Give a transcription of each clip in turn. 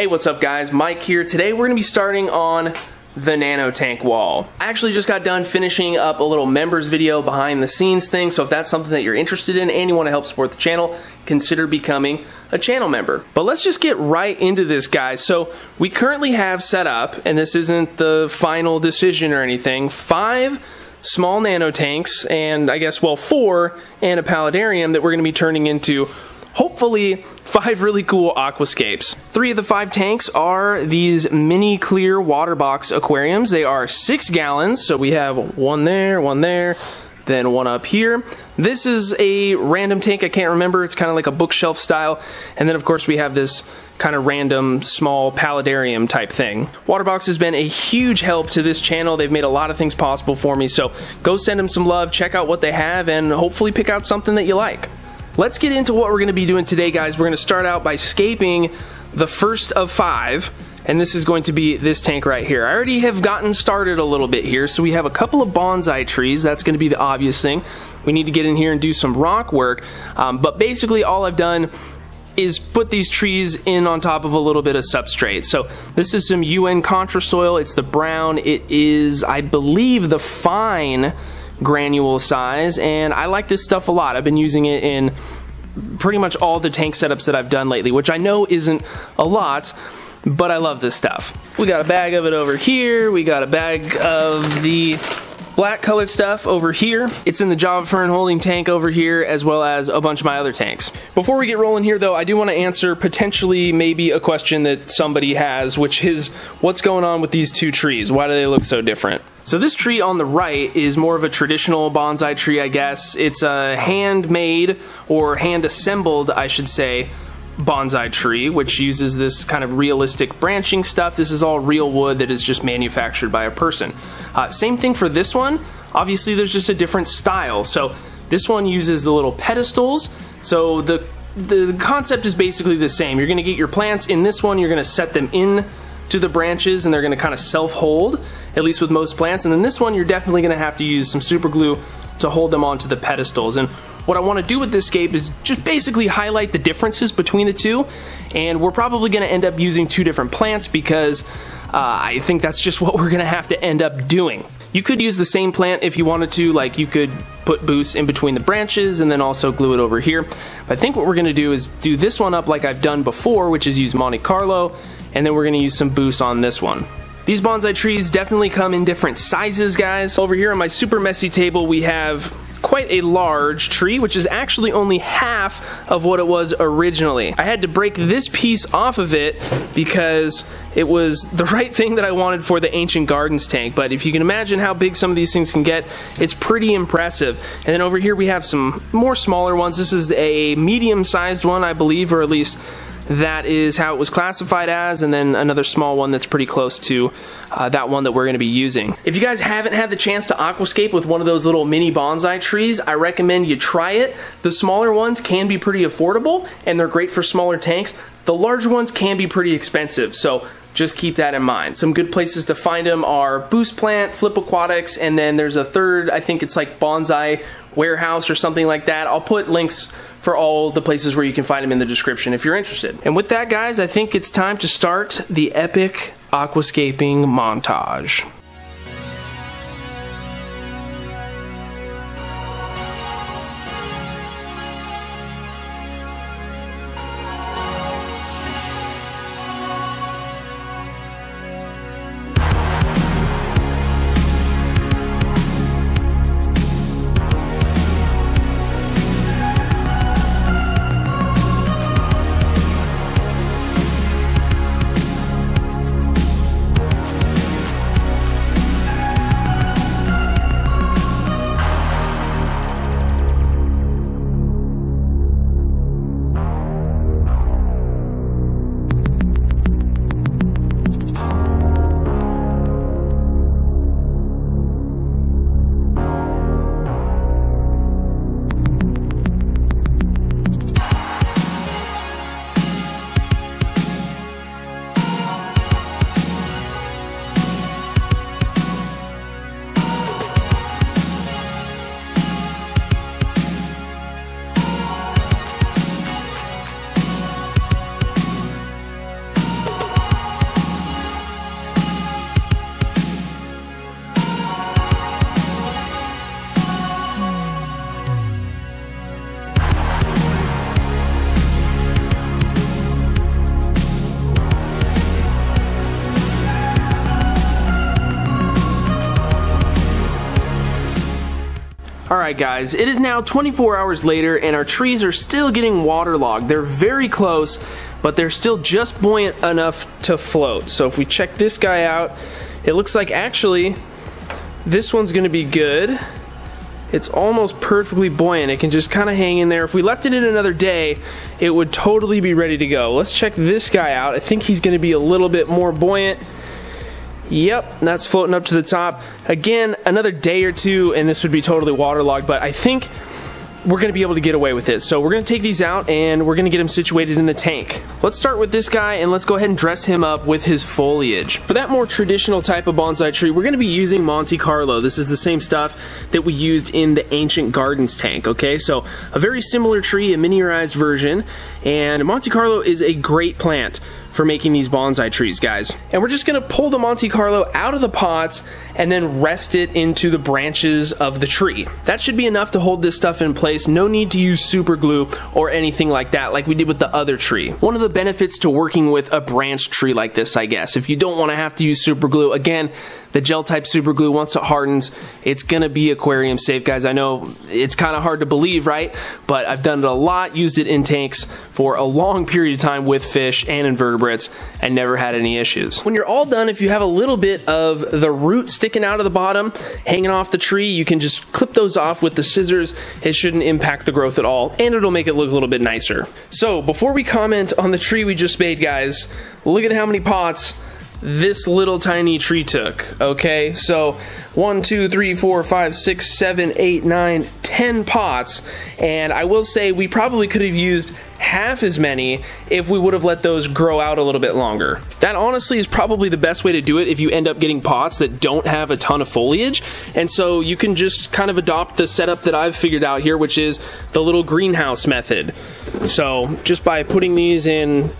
Hey, what's up guys? Mike here. Today we're going to be starting on the nano tank wall. I actually just got done finishing up a little members video behind the scenes thing, so if that's something that you're interested in and you want to help support the channel, consider becoming a channel member. But let's just get right into this, guys. So we currently have set up, and this isn't the final decision or anything, five small nano tanks, and I guess, well, four, and a paludarium that we're going to be turning into hopefully five really cool aquascapes. Three of the five tanks are these mini clear Waterbox aquariums. They are six gallons, so we have one there, one there, then one up here. This is a random tank, I can't remember, it's kind of like a bookshelf style. And then of course we have this kind of random small paludarium type thing. Waterbox has been a huge help to this channel. They've made a lot of things possible for me, so go send them some love, check out what they have, and hopefully pick out something that you like. Let's get into what we're going to be doing today, guys. We're going to start out by scaping the first of five, and this is going to be this tank right here. I already have gotten started a little bit here, so we have a couple of bonsai trees. That's going to be the obvious thing. We need to get in here and do some rock work, um, but basically all I've done is put these trees in on top of a little bit of substrate. So this is some UN Controsoil. It's the brown. It is, I believe, the fine granule size, and I like this stuff a lot. I've been using it in pretty much all the tank setups that I've done lately, which I know isn't a lot, but I love this stuff. We got a bag of it over here. We got a bag of the black colored stuff over here. It's in the Java Fern holding tank over here, as well as a bunch of my other tanks. Before we get rolling here, though, I do want to answer potentially maybe a question that somebody has, which is what's going on with these two trees? Why do they look so different? So this tree on the right is more of a traditional bonsai tree, I guess. It's a handmade or hand assembled, I should say, bonsai tree, which uses this kind of realistic branching stuff. This is all real wood that is just manufactured by a person. Uh, same thing for this one. Obviously, there's just a different style. So this one uses the little pedestals. So the the concept is basically the same. You're going to get your plants in this one. You're going to set them in to the branches and they're going to kind of self-hold, at least with most plants. And then this one, you're definitely going to have to use some super glue to hold them onto the pedestals. And what I want to do with this scape is just basically highlight the differences between the two. And we're probably going to end up using two different plants because uh, I think that's just what we're going to have to end up doing. You could use the same plant if you wanted to, like you could put buces in between the branches and then also glue it over here. But I think what we're gonna do is do this one up like I've done before, which is use Monte Carlo, and then we're gonna use some buce on this one. These bonsai trees definitely come in different sizes, guys. Over here on my super messy table, we have quite a large tree, which is actually only half of what it was originally. I had to break this piece off of it because it was the right thing that I wanted for the Ancient Gardens tank, but if you can imagine how big some of these things can get, it's pretty impressive. And then over here we have some more smaller ones. This is a medium-sized one, I believe, or at least that is how it was classified as, and then another small one that's pretty close to uh, that one that we're going to be using. If you guys haven't had the chance to aquascape with one of those little mini bonsai trees, I recommend you try it. The smaller ones can be pretty affordable, and they're great for smaller tanks. The larger ones can be pretty expensive, so just keep that in mind. Some good places to find them are Buceplant, Flip Aquatics, and then there's a third, I think it's like Bonsai Warehouse or something like that. I'll put links for all the places where you can find them in the description if you're interested. And with that, guys, I think it's time to start the epic aquascaping montage. Alright guys, it is now 24 hours later and our trees are still getting waterlogged. They're very close, but they're still just buoyant enough to float. So if we check this guy out, it looks like actually this one's going to be good. It's almost perfectly buoyant. It can just kind of hang in there. If we left it in another day, it would totally be ready to go. Let's check this guy out. I think he's going to be a little bit more buoyant. Yep, that's floating up to the top. Again, another day or two, and this would be totally waterlogged, but I think we're going to be able to get away with it. So we're going to take these out and we're going to get them situated in the tank. Let's start with this guy and let's go ahead and dress him up with his foliage. For that more traditional type of bonsai tree, we're going to be using Monte Carlo. This is the same stuff that we used in the Ancient Gardens tank, okay? So a very similar tree, a miniaturized version, and Monte Carlo is a great plant for making these bonsai trees, guys. And we're just gonna pull the Monte Carlo out of the pots and then rest it into the branches of the tree. That should be enough to hold this stuff in place. No need to use super glue or anything like that like we did with the other tree. One of the benefits to working with a branch tree like this, I guess, if you don't wanna have to use super glue, again, the gel type super glue, once it hardens, it's gonna be aquarium safe, guys. I know it's kind of hard to believe, right? But I've done it a lot, used it in tanks for a long period of time with fish and invertebrates, and never had any issues. When you're all done, if you have a little bit of the root sticking out of the bottom, hanging off the tree, you can just clip those off with the scissors. It shouldn't impact the growth at all, and it'll make it look a little bit nicer. So before we comment on the tree we just made, guys, look at how many pots this little tiny tree took. Okay, so one, two, three, four, five, six, seven, eight, nine, ten pots, and I will say we probably could have used half as many if we would have let those grow out a little bit longer. That honestly is probably the best way to do it if you end up getting pots that don't have a ton of foliage. And so you can just kind of adopt the setup that I've figured out here, which is the little greenhouse method. So just by putting these in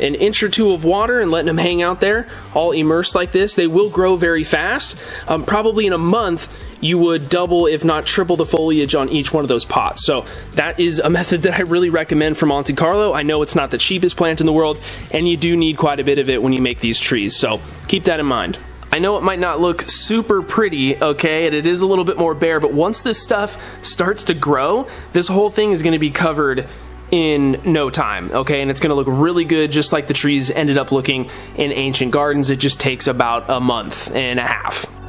an inch or two of water and letting them hang out there, all immersed like this, they will grow very fast. Um, probably in a month, you would double, if not triple, the foliage on each one of those pots. So that is a method that I really recommend for Monte Carlo. I know it's not the cheapest plant in the world, and you do need quite a bit of it when you make these trees. So keep that in mind. I know it might not look super pretty, okay, and it is a little bit more bare, but once this stuff starts to grow, this whole thing is going to be covered in no time, okay? And it's gonna look really good just like the trees ended up looking in Ancient Gardens. It just takes about a month and a half.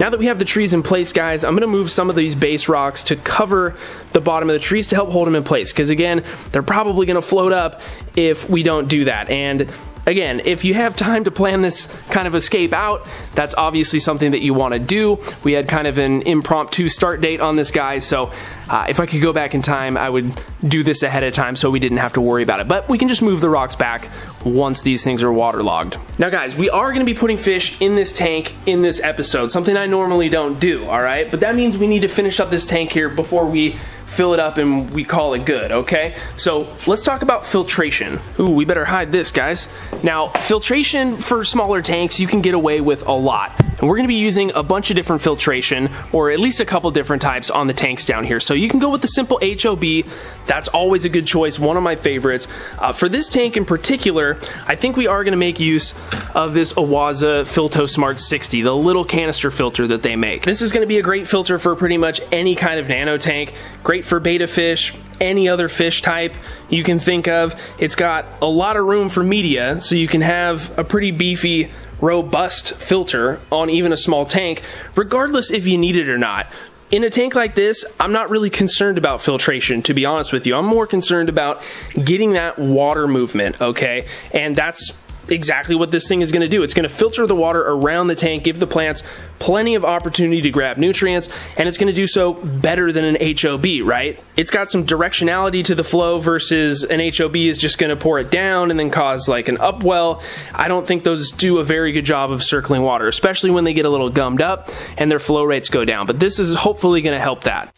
Now that we have the trees in place, guys, I'm going to move some of these base rocks to cover the bottom of the trees to help hold them in place. Because again, they're probably going to float up if we don't do that. And again, if you have time to plan this kind of escape out, that's obviously something that you want to do. We had kind of an impromptu start date on this guy, so uh, if I could go back in time, I would do this ahead of time so we didn't have to worry about it. But we can just move the rocks back once these things are waterlogged. Now guys, we are going to be putting fish in this tank in this episode, something I normally don't do, alright? But that means we need to finish up this tank here before we fill it up and we call it good, okay? So let's talk about filtration. Ooh, we better hide this, guys. Now, filtration for smaller tanks, you can get away with a lot. And we're gonna be using a bunch of different filtration, or at least a couple different types on the tanks down here. So you can go with the simple HOB. That's always a good choice, one of my favorites. Uh, for this tank in particular, I think we are gonna make use of this Oase FiltoSmart 60, the little canister filter that they make. This is gonna be a great filter for pretty much any kind of nano tank. Great for betta fish, any other fish type you can think of. It's got a lot of room for media, so you can have a pretty beefy, robust filter on even a small tank, regardless if you need it or not. In a tank like this, I'm not really concerned about filtration, to be honest with you. I'm more concerned about getting that water movement, okay? And that's exactly what this thing is going to do. It's going to filter the water around the tank, give the plants plenty of opportunity to grab nutrients, and it's going to do so better than an HOB, right? It's got some directionality to the flow versus an HOB is just going to pour it down and then cause like an upwell. I don't think those do a very good job of circling water, especially when they get a little gummed up and their flow rates go down. But this is hopefully going to help that.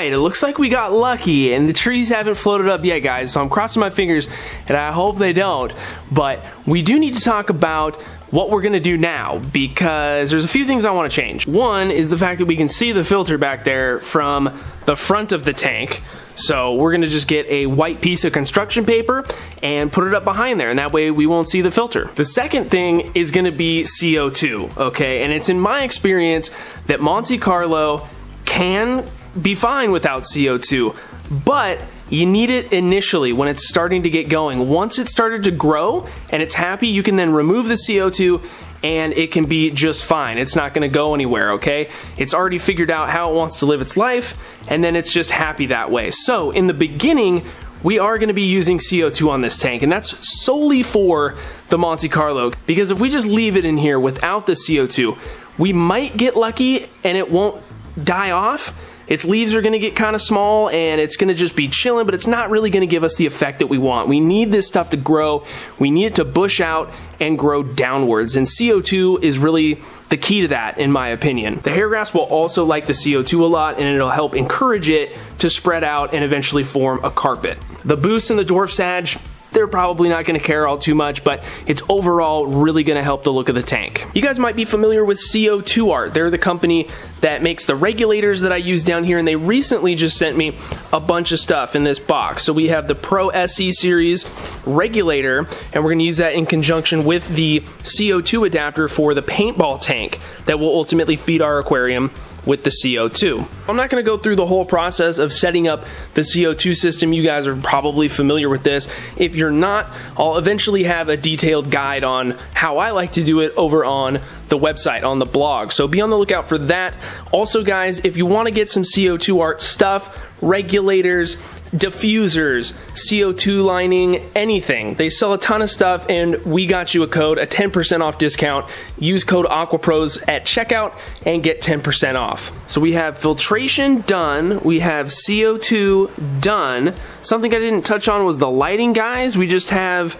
Right, it looks like we got lucky, and the trees haven't floated up yet, guys. So I'm crossing my fingers, and I hope they don't. But we do need to talk about what we're gonna do now because there's a few things I wanna change. One is the fact that we can see the filter back there from the front of the tank. So we're gonna just get a white piece of construction paper and put it up behind there, and that way we won't see the filter. The second thing is gonna be CO2, okay? And it's in my experience that Monte Carlo can be fine without CO2, but you need it initially when it's starting to get going. Once it started to grow and it's happy, you can then remove the CO2 and it can be just fine. It's not going to go anywhere, okay? It's already figured out how it wants to live its life and then it's just happy that way. So, in the beginning, we are going to be using CO2 on this tank, and that's solely for the Monte Carlo. Because if we just leave it in here without the CO2, we might get lucky and it won't die off its leaves are going to get kind of small and it's going to just be chilling, but it's not really going to give us the effect that we want. We need this stuff to grow. We need it to bush out and grow downwards. And CO2 is really the key to that, in my opinion. The hair grass will also like the CO2 a lot and it'll help encourage it to spread out and eventually form a carpet. The buce and the dwarf sage they're probably not going to care all too much, but it's overall really going to help the look of the tank. You guys might be familiar with CO2 Art. They're the company that makes the regulators that I use down here, and they recently just sent me a bunch of stuff in this box. So we have the Pro SE series regulator, and we're going to use that in conjunction with the CO2 adapter for the paintball tank that will ultimately feed our aquarium with the CO2. I'm not going to go through the whole process of setting up the CO2 system. You guys are probably familiar with this. If you're not, I'll eventually have a detailed guide on how I like to do it over on the website, on the blog. So be on the lookout for that. Also, guys, if you want to get some CO2 art stuff, regulators, diffusers, CO2 lining, anything. They sell a ton of stuff, and we got you a code, a 10% off discount. Use code AquaPros at checkout and get 10% off. So we have filtration done, we have CO2 done. Something I didn't touch on was the lighting, guys. We just have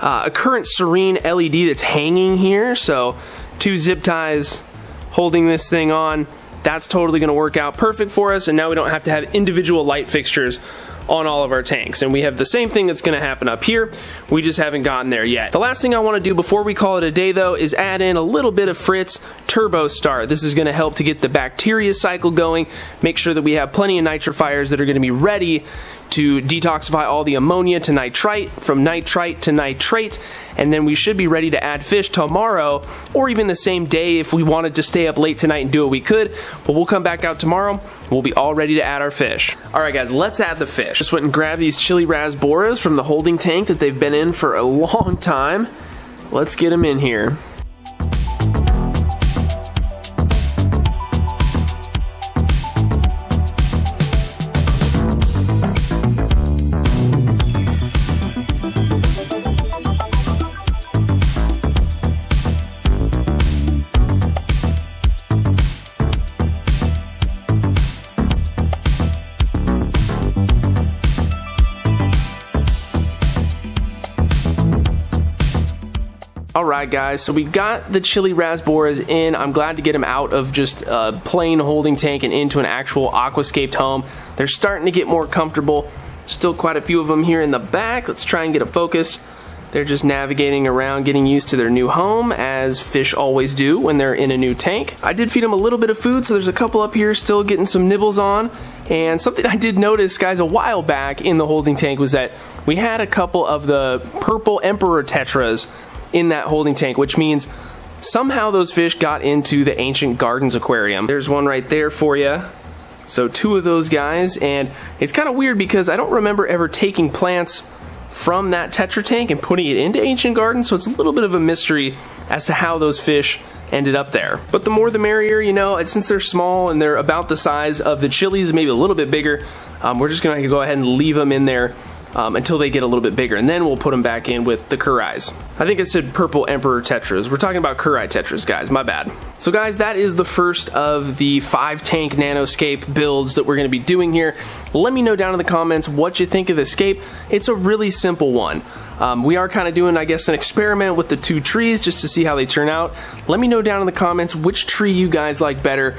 uh, a current serene LED that's hanging here, so two zip ties holding this thing on. That's totally going to work out perfect for us, and now we don't have to have individual light fixtures on all of our tanks. And we have the same thing that's going to happen up here. We just haven't gotten there yet. The last thing I want to do before we call it a day though is add in a little bit of Fritz TurboStart. This is going to help to get the bacteria cycle going, make sure that we have plenty of nitrifiers that are going to be ready to detoxify all the ammonia to nitrite, from nitrite to nitrate, and then we should be ready to add fish tomorrow, or even the same day if we wanted to stay up late tonight and do what we could. But we'll come back out tomorrow. We'll be all ready to add our fish. All right, guys, let's add the fish. Just went and grabbed these chili rasboras from the holding tank that they've been in for a long time. Let's get them in here. All right, guys, so we got the chili rasboras in. I'm glad to get them out of just a plain holding tank and into an actual aquascaped home. They're starting to get more comfortable. Still quite a few of them here in the back. Let's try and get a focus. They're just navigating around, getting used to their new home, as fish always do when they're in a new tank. I did feed them a little bit of food, so there's a couple up here still getting some nibbles on. And something I did notice, guys, a while back in the holding tank was that we had a couple of the purple emperor tetras in that holding tank, which means somehow those fish got into the Ancient Gardens aquarium. There's one right there for you. So two of those guys, and it's kind of weird because I don't remember ever taking plants from that Tetra tank and putting it into Ancient Gardens, so it's a little bit of a mystery as to how those fish ended up there. But the more the merrier, you know, since they're small and they're about the size of the chilies, maybe a little bit bigger, um, we're just gonna go ahead and leave them in there um, until they get a little bit bigger, and then we'll put them back in with the Kerris. I think it said Purple Emperor Tetras. We're talking about Kerri Tetras, guys, my bad. So guys, that is the first of the five tank nanoscape builds that we're gonna be doing here. Let me know down in the comments what you think of the scape. It's a really simple one. Um, we are kind of doing, I guess, an experiment with the two trees just to see how they turn out. Let me know down in the comments which tree you guys like better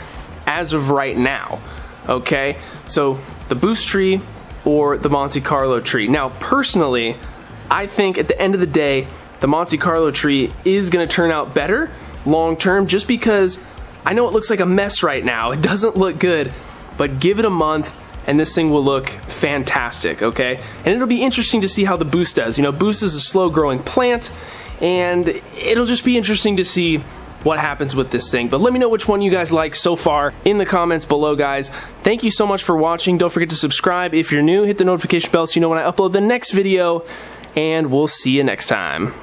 as of right now. Okay, so the buce tree or the Monte Carlo tree. Now, personally, I think at the end of the day, the Monte Carlo tree is going to turn out better long term just because I know it looks like a mess right now. It doesn't look good, but give it a month and this thing will look fantastic, okay? And it'll be interesting to see how the Buce does. You know, Buce is a slow growing plant, and it'll just be interesting to see what happens with this thing. But let me know which one you guys like so far in the comments below, guys. Thank you so much for watching. Don't forget to subscribe if you're new. Hit the notification bell so you know when I upload the next video, and we'll see you next time.